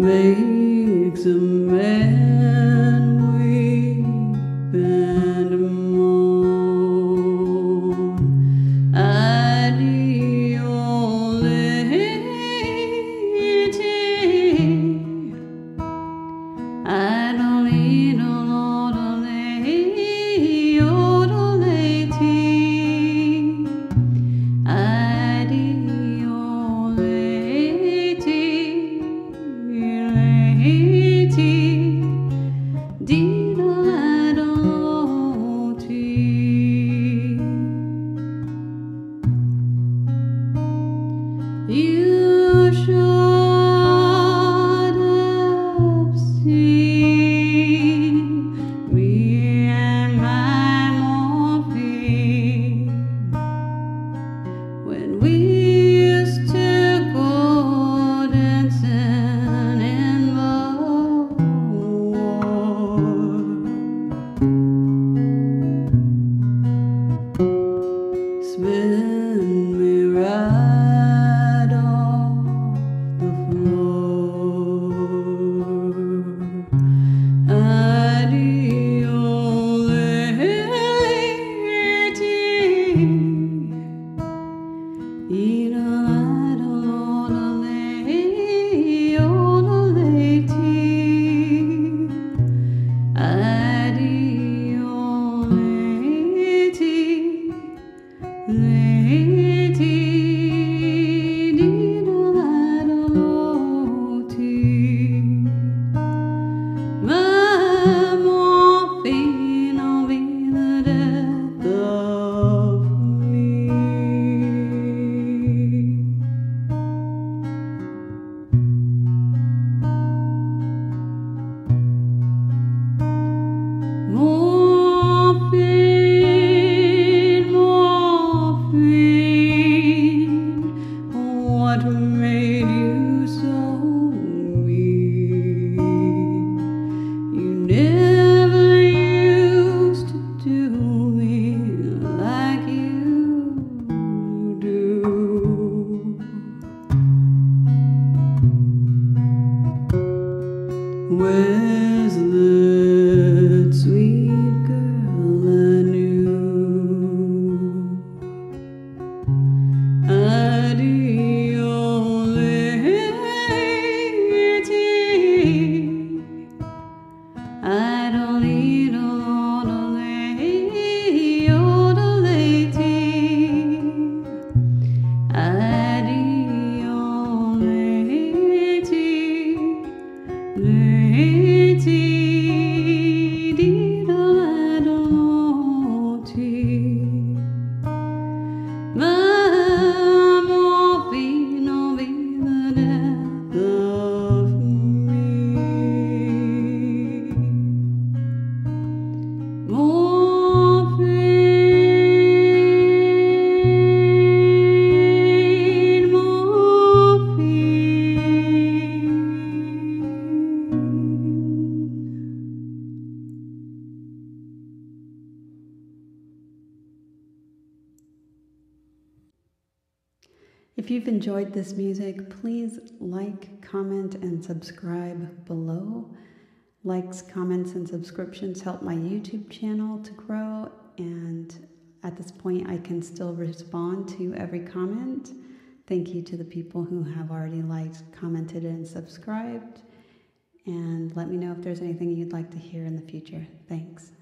Makes a man Adio If you've enjoyed this music, please like, comment, and subscribe below. Likes, comments, and subscriptions help my YouTube channel to grow, and at this point, I can still respond to every comment. Thank you to the people who have already liked, commented, and subscribed. And let me know if there's anything you'd like to hear in the future. Thanks.